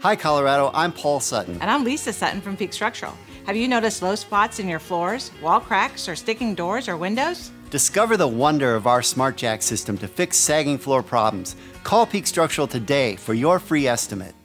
Hi, Colorado. I'm Paul Sutton. And I'm Lisa Sutton from Peak Structural. Have you noticed low spots in your floors, wall cracks, or sticking doors or windows? Discover the wonder of our SmartJack system to fix sagging floor problems. Call Peak Structural today for your free estimate.